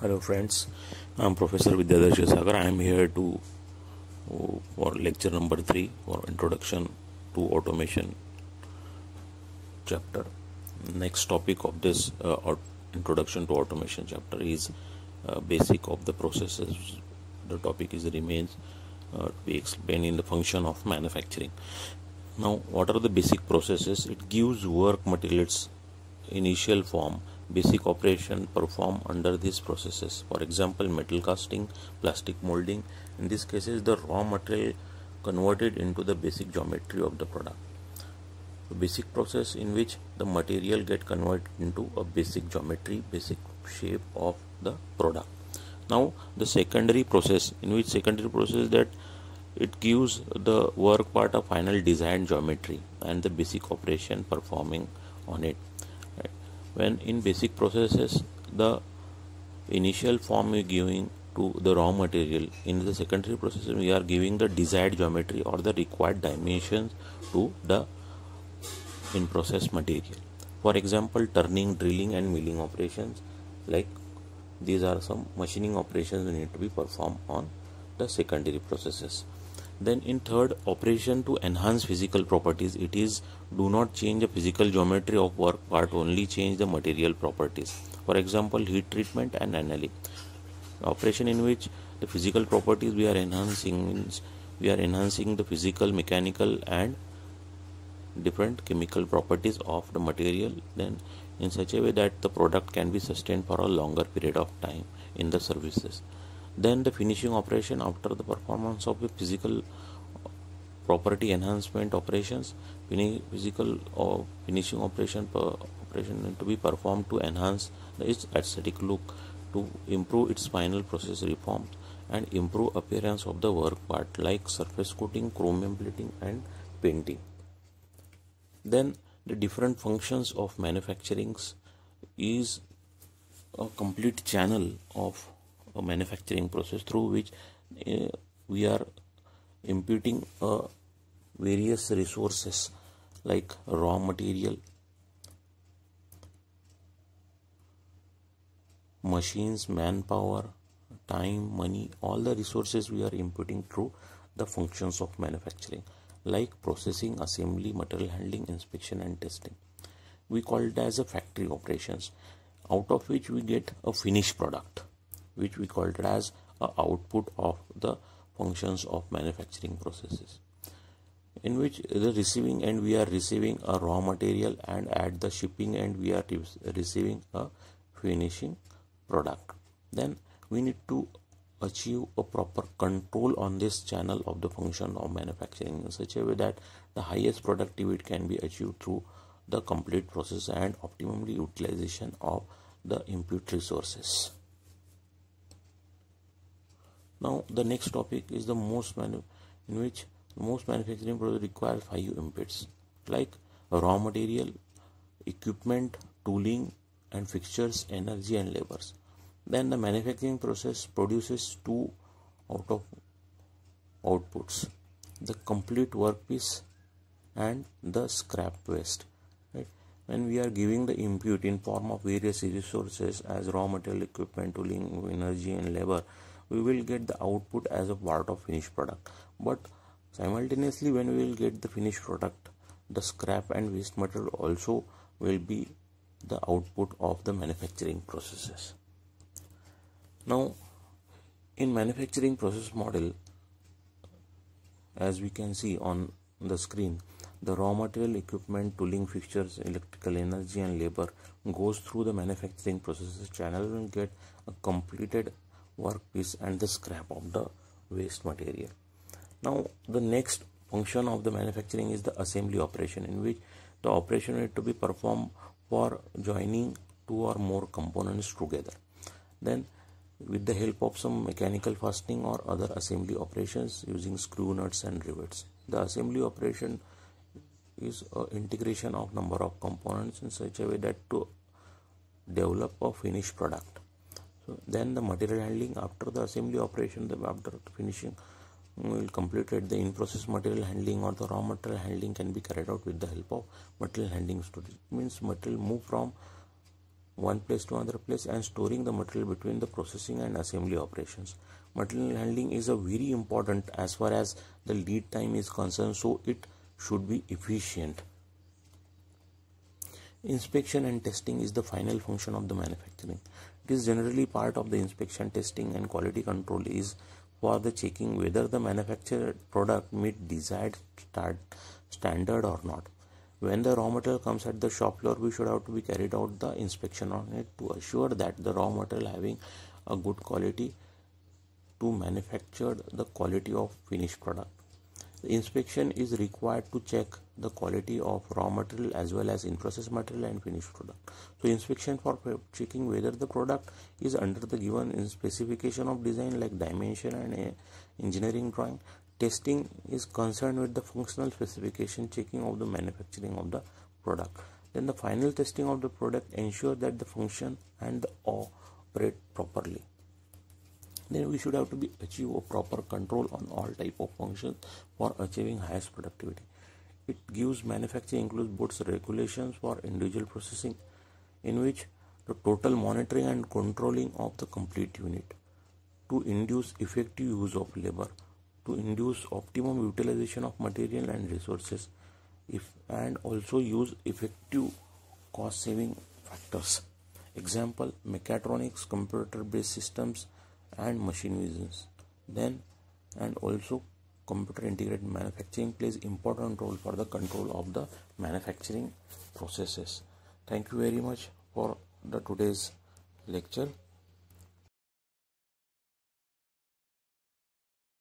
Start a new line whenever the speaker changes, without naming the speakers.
Hello friends, I'm Professor Vidyadhar Sagar. I am here to for lecture number 3 for introduction to automation chapter. Next topic of this uh, introduction to automation chapter is uh, basic of the processes. The topic is remains uh, to be explained in the function of manufacturing. Now, what are the basic processes? It gives work materials initial form basic operation performed under these processes. For example metal casting plastic molding. In these cases the raw material converted into the basic geometry of the product. The basic process in which the material get converted into a basic geometry basic shape of the product. Now the secondary process. In which secondary process that it gives the work part a final design geometry and the basic operation performing on it when in basic processes the initial form we giving to the raw material in the secondary process we are giving the desired geometry or the required dimensions to the in process material. For example turning drilling and milling operations like these are some machining operations we need to be performed on the secondary processes then in third operation to enhance physical properties. It is do not change the physical geometry of work part only change the material properties. For example heat treatment and annealing. Operation in which the physical properties we are enhancing means we are enhancing the physical mechanical and different chemical properties of the material then in such a way that the product can be sustained for a longer period of time in the services then the finishing operation after the performance of the physical uh, property enhancement operations physical or finishing operation per operation to be performed to enhance its aesthetic look to improve its final process reforms and improve appearance of the work part like surface coating chromium plating and painting. Then the different functions of manufacturing is a complete channel of manufacturing process through which uh, we are imputing uh, various resources like raw material machines manpower time money all the resources we are inputting through the functions of manufacturing like processing assembly material handling inspection and testing. We call it as a factory operations out of which we get a finished product which we called it as a output of the functions of manufacturing processes in which the receiving end we are receiving a raw material and at the shipping end we are receiving a finishing product. Then we need to achieve a proper control on this channel of the function of manufacturing in such a way that the highest productivity can be achieved through the complete process and optimally utilization of the input resources now the next topic is the most in which most manufacturing process requires five inputs like raw material, equipment, tooling and fixtures, energy and labors. Then the manufacturing process produces two out of outputs the complete workpiece and the scrap waste right when we are giving the input in form of various resources as raw material equipment tooling energy and labor we will get the output as a part of finished product. But simultaneously when we will get the finished product the scrap and waste material also will be the output of the manufacturing processes. Now in manufacturing process model as we can see on the screen the raw material equipment tooling fixtures electrical energy and labor goes through the manufacturing processes. Channel will get a completed workpiece and the scrap of the waste material. Now the next function of the manufacturing is the assembly operation in which the operation need to be performed for joining two or more components together. Then with the help of some mechanical fastening or other assembly operations using screw nuts and rivets. The assembly operation is integration of number of components in such a way that to develop a finished product then the material handling after the assembly operation the after finishing will complete it. The in process material handling or the raw material handling can be carried out with the help of material handling storage it means material move from one place to another place and storing the material between the processing and assembly operations. Material handling is a very important as far as the lead time is concerned so it should be efficient inspection and testing is the final function of the manufacturing. It is generally part of the inspection testing and quality control is for the checking whether the manufactured product meet desired standard or not. When the raw material comes at the shop floor we should have to be carried out the inspection on it to assure that the raw material having a good quality to manufacture the quality of finished product the inspection is required to check the quality of raw material as well as in process material and finished product. So inspection for checking whether the product is under the given specification of design like dimension and eh, engineering drawing. Testing is concerned with the functional specification checking of the manufacturing of the product. Then the final testing of the product ensure that the function and the operate properly then we should have to be achieve a proper control on all type of functions for achieving highest productivity. It gives manufacturing includes both regulations for individual processing in which the total monitoring and controlling of the complete unit to induce effective use of labor to induce optimum utilization of material and resources if and also use effective cost saving factors. Example mechatronics computer based systems and machine visions. Then and also computer integrated manufacturing plays important role for the control of the manufacturing processes. Thank you very much for the today's lecture